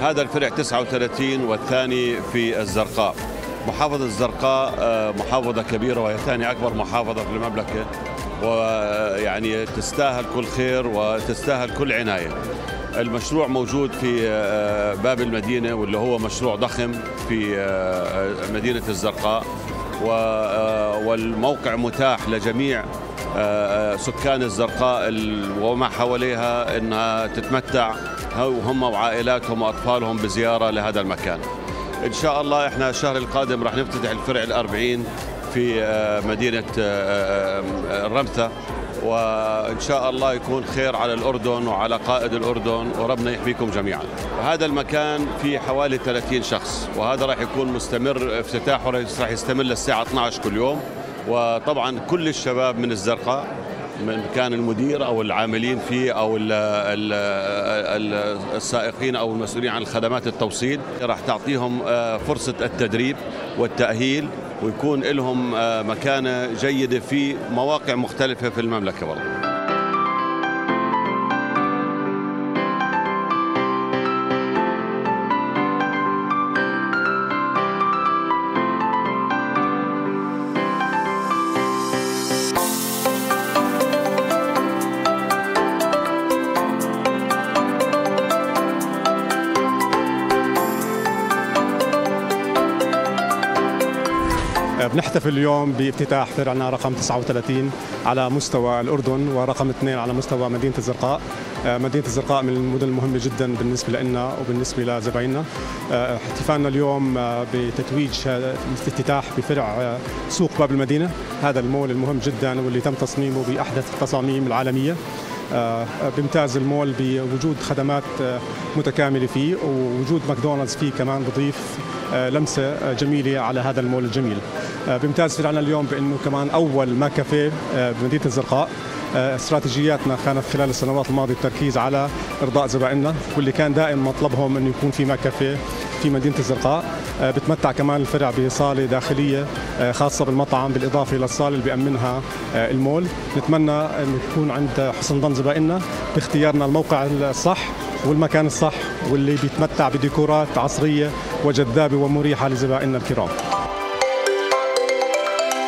هذا الفرع 39 والثاني في الزرقاء. محافظة الزرقاء آه، محافظة كبيرة وهي ثاني أكبر محافظة في المملكة ويعني تستاهل كل خير وتستاهل كل عناية. المشروع موجود في آه، باب المدينة واللي هو مشروع ضخم في آه، مدينة الزرقاء آه، والموقع متاح لجميع آه، آه، سكان الزرقاء ال- وما حواليها إنها تتمتع هم وعائلاتهم وأطفالهم بزيارة لهذا المكان. إن شاء الله إحنا الشهر القادم راح نفتتح الفرع الأربعين في آه، مدينة آه، آه، الرمثه وإن شاء الله يكون خير على الأردن وعلى قائد الأردن وربنا يحميكم جميعا. هذا المكان فيه حوالي 30 شخص وهذا راح يكون مستمر افتتاحه راح يستمر للساعة 12 كل يوم وطبعا كل الشباب من الزرقاء من كان المدير أو العاملين فيه أو ال ال ال السائقين أو المسؤولين عن خدمات التوصيل راح تعطيهم آه، فرصة التدريب والتأهيل ويكون لهم آه، مكانة جيدة في مواقع مختلفة في المملكة والله. بنحتفل اليوم بافتتاح فرعنا رقم 39 على مستوى الأردن ورقم اثنين على مستوى مدينة الزرقاء. آه، مدينة الزرقاء من المدن المهمة جدا بالنسبة لنا وبالنسبة لزبايننا. آه، احتفالنا اليوم آه، بتتويج الافتتاح بفرع آه، سوق باب المدينة. هذا المول المهم جدا واللي تم تصميمه بأحدث التصاميم العالمية. آه، بيمتاز المول بوجود خدمات آه، متكاملة فيه ووجود ماكدونالدز فيه كمان بضيف آه، لمسة آه، جميلة على هذا المول الجميل. آه، بيمتاز فرعنا اليوم بأنه كمان أول ما كافيه آه، بمدينة الزرقاء. استراتيجياتنا كانت خلال السنوات الماضية التركيز على إرضاء زبائننا واللي كان دائما مطلبهم أنه يكون في مكافيه في مدينة الزرقاء. بتمتع كمان الفرع بصالة داخلية آه، خاصة بالمطعم بالإضافة إلى الصالة اللي بيأمنها آه، المول. نتمنى أن يكون عند حسن ظن زبائننا باختيارنا الموقع الصح والمكان الصح واللي بيتمتع بديكورات عصرية وجذابة ومريحة لزبائننا الكرام.